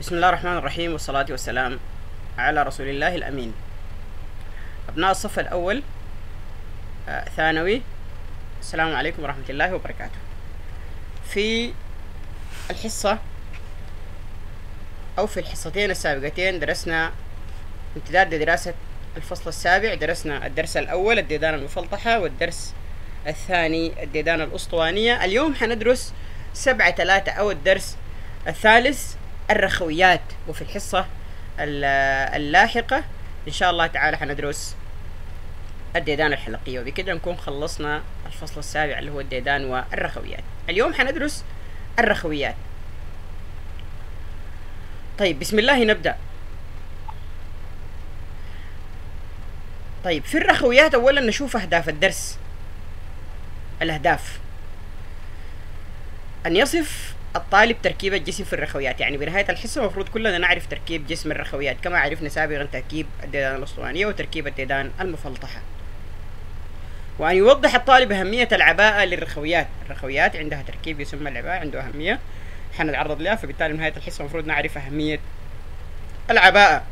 بسم الله الرحمن الرحيم والصلاة والسلام على رسول الله الأمين أبناء الصف الأول ثانوي السلام عليكم ورحمة الله وبركاته في الحصة أو في الحصتين السابقتين درسنا امتداد لدراسة الفصل السابع درسنا الدرس الأول الديدان المفلطحة والدرس الثاني الديدان الأسطوانية. اليوم حندرس سبعة ثلاثة أو الدرس الثالث الرخويات وفي الحصة ال- اللاحقة. إن شاء الله تعالى حندرس الديدان الحلقية. وبكده نكون خلصنا الفصل السابع اللي هو الديدان والرخويات. اليوم حندرس الرخويات. طيب بسم الله نبدأ. طيب في الرخويات أولا نشوف أهداف الدرس. الأهداف. أن يصف الطالب تركيب الجسم في الرخويات. يعني بنهاية الحصة المفروض كلنا نعرف تركيب جسم الرخويات. كما عرفنا سابقا تركيب الديدان الأسطوانية وتركيب الديدان المفلطحة. وأن يوضح الطالب أهمية العباءة للرخويات. الرخويات عندها تركيب يسمى العباءة عنده أهمية. حنتعرض لها فبالتالي نهاية الحصة المفروض نعرف أهمية العباءة.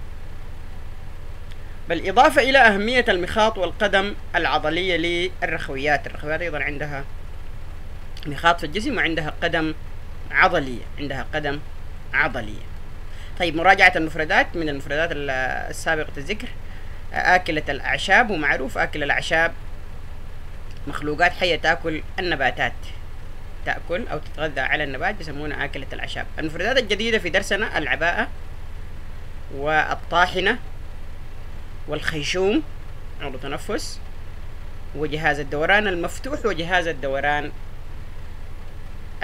بالإضافة إلى أهمية المخاط والقدم العضلية للرخويات. الرخويات أيضا عندها مخاط في الجسم وعندها قدم عضلية عندها قدم عضلية. طيب مراجعة المفردات من المفردات ال- السابقة الذكر آكلة الأعشاب ومعروف آكل الأعشاب مخلوقات حية تأكل النباتات. تأكل أو تتغذى على النبات يسمونها آكلة الأعشاب. المفردات الجديدة في درسنا العباءة والطاحنة والخيشوم عضو تنفس وجهاز الدوران المفتوح وجهاز الدوران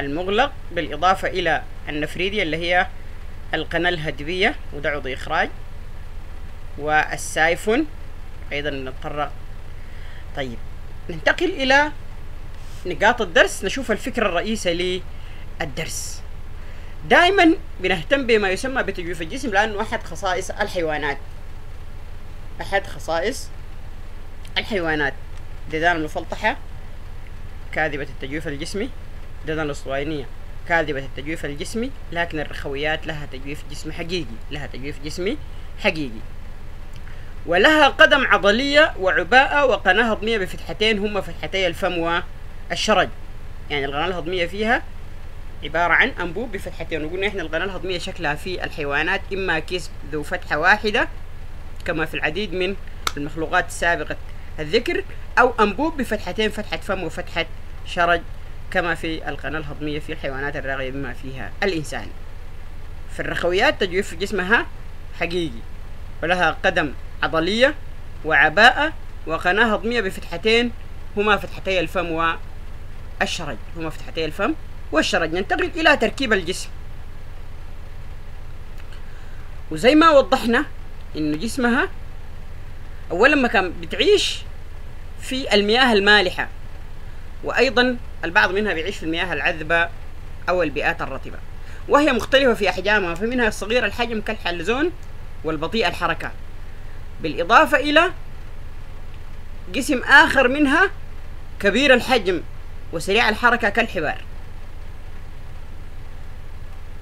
المغلق بالإضافة إلى النفريدية اللي هي القناة الهدبية وده عضو إخراج. والسايفون أيضا نتطرق. طيب ننتقل إلى نقاط الدرس نشوف الفكرة الرئيسة للدرس. دائما بنهتم بما يسمى بتجويف الجسم لأنه أحد خصائص الحيوانات. أحد خصائص الحيوانات. الديدان المفلطحة كاذبة التجويف الجسمي. الديدان الأسطوانية. كاذبة التجويف الجسمي لكن الرخويات لها تجويف جسمي حقيقي لها تجويف جسمي حقيقي. ولها قدم عضلية وعباءة وقناة هضمية بفتحتين هما فتحتي الفم والشرج يعني القناة الهضمية فيها عبارة عن أنبوب بفتحتين وقلنا إحنا القناة الهضمية شكلها في الحيوانات إما كيس ذو فتحة واحدة كما في العديد من المخلوقات السابقة الذكر أو أنبوب بفتحتين فتحة فم وفتحة شرج. كما في القناة الهضمية في الحيوانات الراغية بما فيها الإنسان. في الرخويات تجويف جسمها حقيقي ولها قدم عضلية وعباءة وقناة هضمية بفتحتين هما فتحتي الفم والشرج. هما فتحتي الفم والشرج. ننتقل إلى تركيب الجسم. وزي ما وضحنا إنه جسمها أولا ما كان بتعيش في المياه المالحة. وأيضا البعض منها بيعيش في المياه العذبة أو البيئات الرطبة. وهي مختلفة في أحجامها فمنها الصغير الحجم كالحلزون والبطيء الحركة بالإضافة إلى جسم آخر منها كبير الحجم وسريع الحركة كالحبار.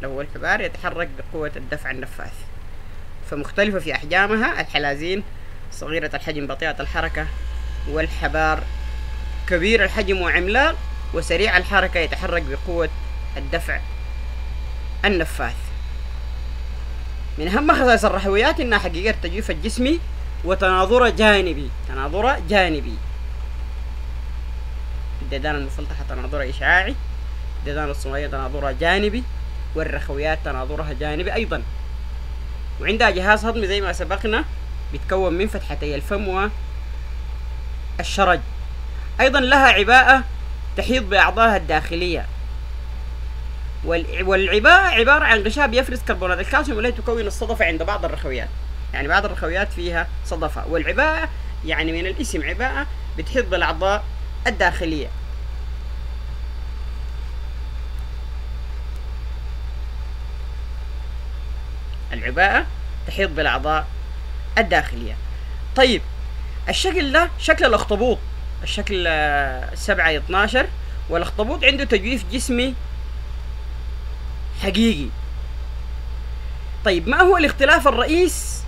لو الحبار يتحرك بقوة الدفع النفاث. فمختلفة في أحجامها الحلازين صغيرة الحجم بطيئة الحركة والحبار كبير الحجم وعملاق وسريع الحركة يتحرك بقوة الدفع النفاث. من أهم خصائص الرحويات إنها حقيقة التجويف الجسمي وتناظر جانبي تناظر جانبي. الديدان المفلطحة تناظر إشعاعي الديدان الصناعية تناظرها جانبي والرخويات تناظرها جانبي أيضا. وعندها جهاز هضمي زي ما سبقنا بيتكون من فتحتي الفم والشرج. أيضا لها عباءة تحيط بأعضائها الداخلية. وال- والعباءة عبارة عن غشاء يفرز كربونات. الكالسيوم والتي تكون الصدفة عند بعض الرخويات. يعني بعض الرخويات فيها صدفة. والعباءة يعني من الاسم عباءة بتحيط بالأعضاء الداخلية. العباءة تحيط بالأعضاء الداخلية. طيب الشكل ده شكل الأخطبوط. الشكل آه، سبعة 12 والاخطبوط عنده تجويف جسمي حقيقي. طيب ما هو الاختلاف الرئيس؟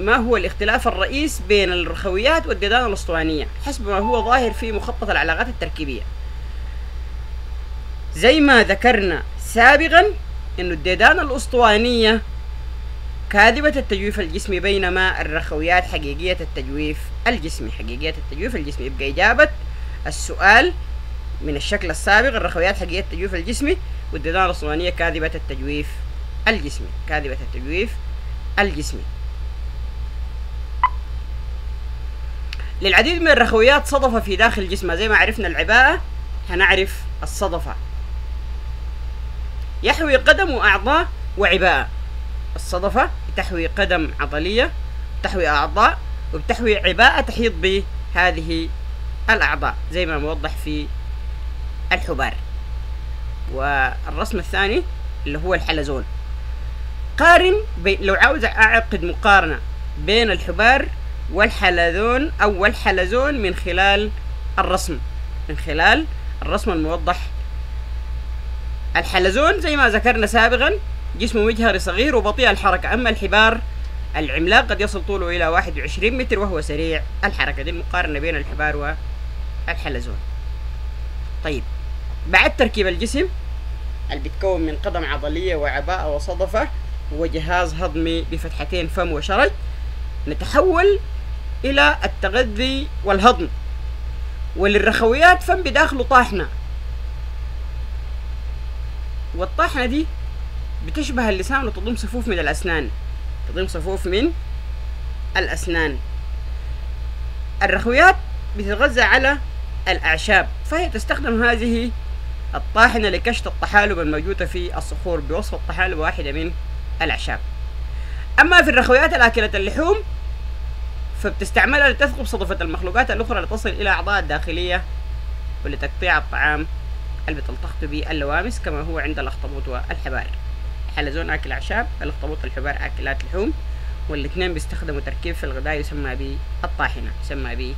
ما هو الاختلاف الرئيس بين الرخويات والديدان الأسطوانية؟ حسب ما هو ظاهر في مخطط العلاقات التركيبية. زي ما ذكرنا سابقا إنه الديدان الأسطوانية كاذبة التجويف الجسمي بينما الرخويات حقيقية التجويف الجسمي. حقيقية التجويف الجسمي. يبقى إجابة السؤال من الشكل السابق الرخويات حقيقية التجويف الجسمي والديدان الاسطوانية كاذبة التجويف الجسمي. كاذبة التجويف الجسمي. للعديد من الرخويات صدفة في داخل جسمها زي ما عرفنا العباءة هنعرف الصدفة يحوي قدم وأعضاء وعباءة الصدفة تحوي قدم عضلية تحوي أعضاء وبتحوي عباءة تحيط بهذه الأعضاء زي ما موضح في الحبار. والرسم الثاني اللي هو الحلزون. قارن بي لو عاوز أعقد مقارنة بين الحبار والحلزون أو الحلزون من خلال الرسم. من خلال الرسم الموضح. الحلزون زي ما ذكرنا سابقا جسمه مجهري صغير وبطيء الحركة أما الحبار العملاق قد يصل طوله إلى 21 متر وهو سريع. الحركة دي المقارنة بين الحبار والحلزون. طيب بعد تركيب الجسم اللي بيتكون من قدم عضلية وعباءة وصدفة وجهاز هضمي بفتحتين فم وشرج نتحول إلى التغذي والهضم. وللرخويات فم بداخله طاحنة. والطاحنة دي بتشبه اللسان وتضم صفوف من الأسنان. تضم صفوف من الأسنان. الرخويات بتتغذى على الأعشاب فهي تستخدم هذه الطاحنة لكشط الطحالب الموجودة في الصخور بوصف الطحالب واحدة من الأعشاب. أما في الرخويات الآكلة اللحوم فبتستعملها لتثقب صدفة المخلوقات الأخرى لتصل إلى أعضاء الداخلية ولتقطيع الطعام اللي بتلتقط به اللوامس كما هو عند الأخطبوط والحبار الحلزون آكل أعشاب الأخطبوط الحبار آكلات لحوم والإثنين بيستخدموا تركيب في الغذاء يسمى بالطاحنة يسمى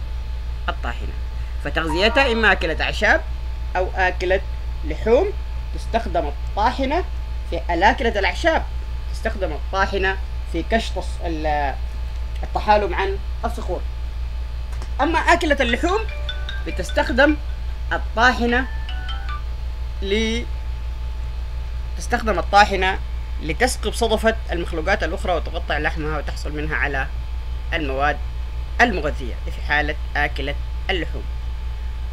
بالطاحنة. فتغذيتها إما أكلة أعشاب أو آكلة لحوم تستخدم الطاحنة في الأكلة الأعشاب. تستخدم الطاحنة في كشط الطحالب عن الصخور. أما آكلة اللحوم بتستخدم الطاحنة ل تستخدم الطاحنة لتسقب صدفة المخلوقات الأخرى وتقطع لحمها وتحصل منها على المواد المغذية في حالة آكلة اللحوم.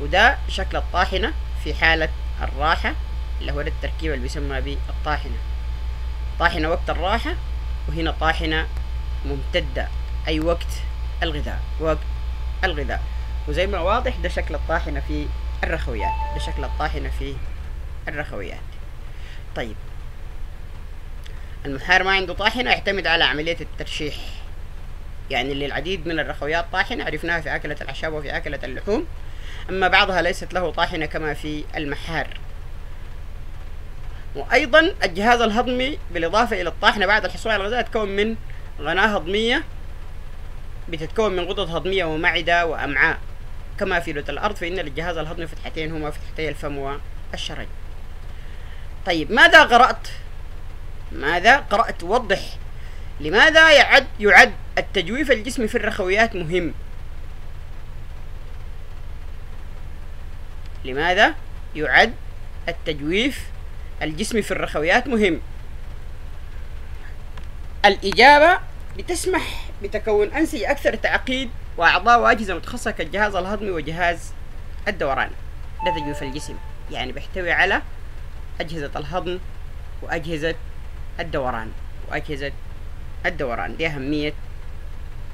وده شكل الطاحنة في حالة الراحة اللي هو التركيب اللي بيسمى بالطاحنة. طاحنة وقت الراحة وهنا طاحنة ممتدة. أي وقت الغذاء وقت الغذاء. وزي ما واضح ده شكل الطاحنة في الرخويات ده شكل الطاحنة في الرخويات. طيب. المحار ما عنده طاحنة يعتمد على عملية الترشيح. يعني للعديد من الرخويات طاحنة عرفناها في أكلة الأعشاب وفي أكلة اللحوم. أما بعضها ليست له طاحنة كما في المحار وأيضا الجهاز الهضمي بالإضافة إلى الطاحنة بعد الحصول على الغذاء يتكون من غناة هضمية بتتكون من غدد هضمية ومعدة وأمعاء. كما في لوت الأرض فإن للجهاز الهضمي فتحتين هما فتحتي الفم والشرج طيب ماذا قرأت؟ ماذا قرأت؟ وضح. لماذا يعد يعد التجويف الجسمي في الرخويات مهم؟ لماذا يعد التجويف الجسمي في الرخويات مهم؟ الإجابة بتسمح بتكون أنسجة أكثر تعقيد وأعضاء وأجهزة متخصصة كالجهاز الهضمي وجهاز الدوران. ده تجويف الجسم. يعني بيحتوي على أجهزة الهضم وأجهزة الدوران وأجهزة الدوران. دي أهمية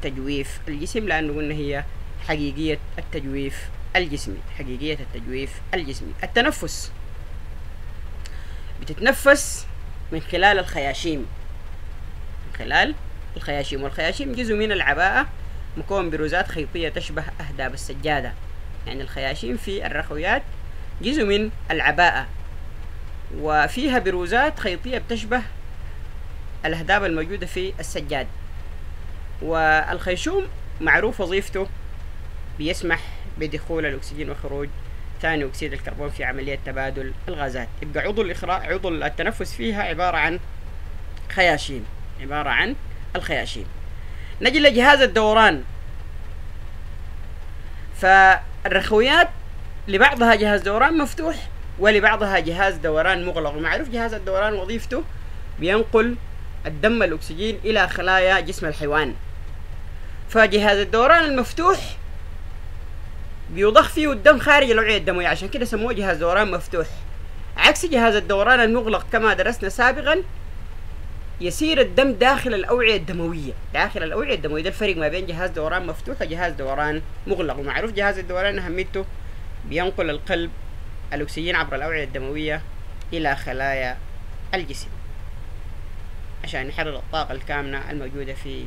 تجويف الجسم لأنه قلنا هي حقيقية التجويف الجسمي حقيقية التجويف الجسمي. التنفس. بتتنفس من خلال الخياشيم. من خلال الخياشيم. والخياشيم جزء من العباءة مكون بروزات خيطية تشبه أهداب السجادة. يعني الخياشيم في الرخويات جزء من العباءة. وفيها بروزات خيطية بتشبه الأهداب الموجودة في السجاد. والخيشوم معروف وظيفته بيسمح بدخول الأكسجين وخروج ثاني أكسيد الكربون في عملية تبادل الغازات. يبقى عضو الإخراج عضو التنفس فيها عبارة عن خياشيم عبارة عن الخياشيم. نجي لجهاز الدوران. فالرخويات لبعضها جهاز دوران مفتوح ولبعضها جهاز دوران مغلق. ومعروف جهاز الدوران وظيفته بينقل الدم الأكسجين إلى خلايا جسم الحيوان. فجهاز الدوران المفتوح بيضخ فيه الدم خارج الأوعية الدموية عشان كده سموه جهاز دوران مفتوح. عكس جهاز الدوران المغلق كما درسنا سابقا يسير الدم داخل الأوعية الدموية. داخل الأوعية الدموية ده الفرق ما بين جهاز دوران مفتوح وجهاز دوران مغلق. ومعروف جهاز الدوران أهميته بينقل القلب الأكسجين عبر الأوعية الدموية إلى خلايا الجسم عشان يحرر الطاقة الكامنة الموجودة في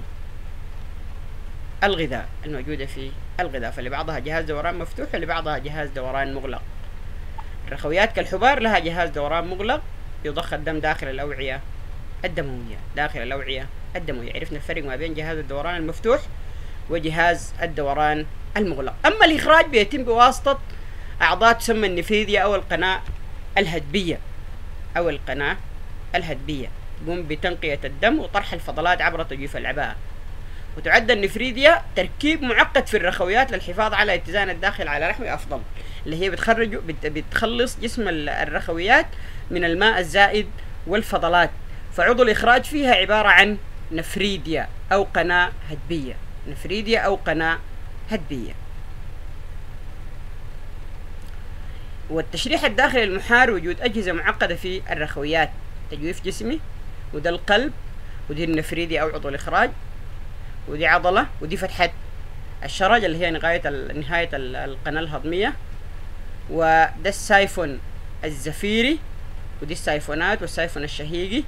الغذاء الموجودة في الغذاء. فلبعضها جهاز دوران مفتوح ولبعضها جهاز دوران مغلق. الرخويات كالحبار لها جهاز دوران مغلق يضخ الدم داخل الأوعية الدموية داخل الأوعية الدموية. عرفنا الفرق ما بين جهاز الدوران المفتوح وجهاز الدوران المغلق. أما الإخراج بيتم بواسطة أعضاء تسمى النفيذية أو القناة الهدبية. أو القناة الهدبية. تقوم بتنقية الدم وطرح الفضلات عبر تجويف العباءة. وتعد النفريديا تركيب معقد في الرخويات للحفاظ على اتزان الداخل على رحم أفضل اللي هي بتخرج بت- بتخلص جسم ال- الرخويات من الماء الزائد والفضلات. فعضو الإخراج فيها عبارة عن نفريديا أو قناة هدبية. نفريديا أو قناة هدبية. والتشريح الداخلي المحار وجود أجهزة معقدة في الرخويات تجويف جسمي وده القلب ودي النفريدي أو عضو الإخراج ودي عضلة ودي فتحة الشرج اللي هي نهاية نهاية ال- القناة الهضمية وده ال siphon الزفيري ودي السايفونات وال siphon الشهيقي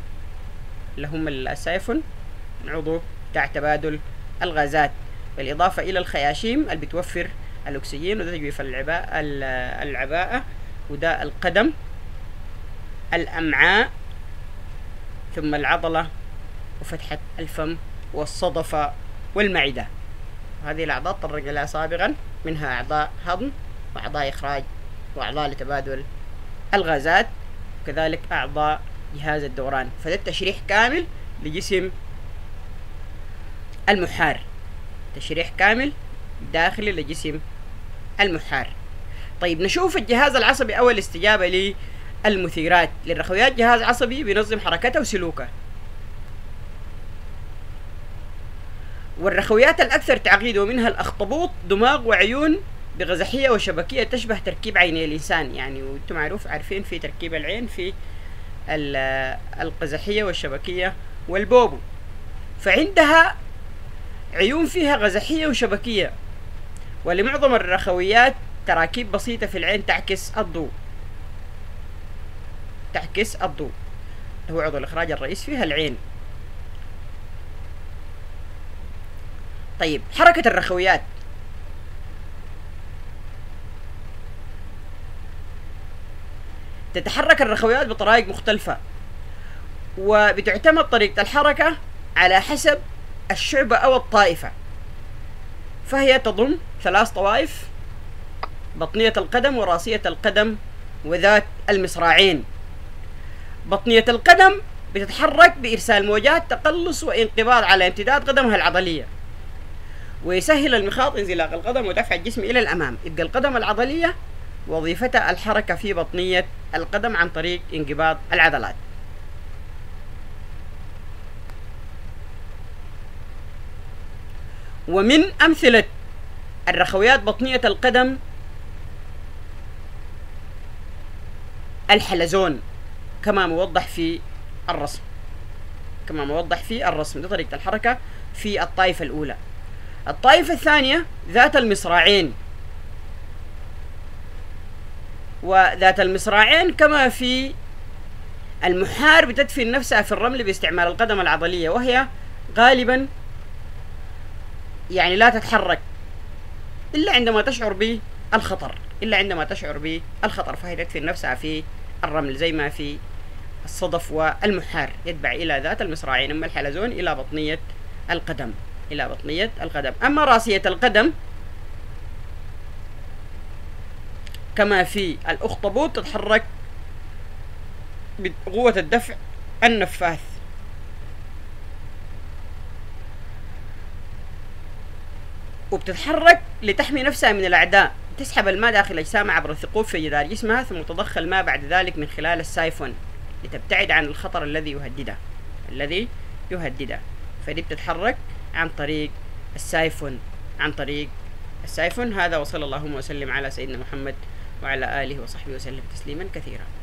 اللي هم ال siphon عضو بتاع تبادل الغازات. بالإضافة إلى الخياشيم اللي بتوفر الأكسجين وده تجويف العباءة وده القدم الأمعاء ثم العضلة وفتحة الفم والصدفة والمعدة. هذه الأعضاء تطرق إليها سابقا منها أعضاء هضم وأعضاء إخراج وأعضاء لتبادل الغازات وكذلك أعضاء جهاز الدوران. فده التشريح كامل لجسم المحار. تشريح كامل داخلي لجسم المحار. طيب نشوف الجهاز العصبي أول استجابة للمثيرات. للرخويات جهاز عصبي بينظم حركته وسلوكه. والرخويات الأكثر تعقيد ومنها الأخطبوط دماغ وعيون بغزحية وشبكية تشبه تركيب عيني الإنسان. يعني وأنتم معروف عارفين في تركيب العين في ال- القزحية والشبكية والبوبو. فعندها عيون فيها غزحية وشبكية. ولمعظم الرخويات تراكيب بسيطة في العين تعكس الضوء. تعكس الضوء. هو عضو الإخراج الرئيس فيها العين. طيب حركة الرخويات. تتحرك الرخويات بطرائق مختلفة وبتعتمد طريقة الحركة على حسب الشعبة أو الطائفة. فهي تضم ثلاث طوائف بطنية القدم وراسية القدم وذات المصراعين. بطنية القدم بتتحرك بإرسال موجات تقلص وانقباض على امتداد قدمها العضلية ويسهل المخاط انزلاق القدم ودفع الجسم إلى الأمام. يبقى القدم العضلية وظيفتها الحركة في بطنية القدم عن طريق انقباض العضلات. ومن أمثلة الرخويات بطنية القدم الحلزون كما موضح في الرسم. كما موضح في الرسم دي طريقة الحركة في الطائفة الأولى. الطائفة الثانية ذات المصراعين. وذات المصراعين كما في المحار بتدفن نفسها في الرمل باستعمال القدم العضلية وهي غالبا يعني لا تتحرك. إلا عندما تشعر بالخطر إلا عندما تشعر بالخطر فهي تدفن نفسها في الرمل زي ما في الصدف والمحار. يتبع إلى ذات المصراعين أما الحلزون إلى بطنية القدم. إلى بطنية القدم. أما راسية القدم كما في الأخطبوط تتحرك بقوة الدفع النفاث. وبتتحرك لتحمي نفسها من الأعداء. تسحب الماء داخل أجسامها عبر الثقوب في جدار جسمها ثم تضخ الماء بعد ذلك من خلال السايفون لتبتعد عن الخطر الذي يهددها الذي يهددها فدي بتتحرك عن طريق السايفون. عن طريق السايفون هذا وصلى اللهم وسلم على سيدنا محمد وعلى آله وصحبه وسلم تسليما كثيرا.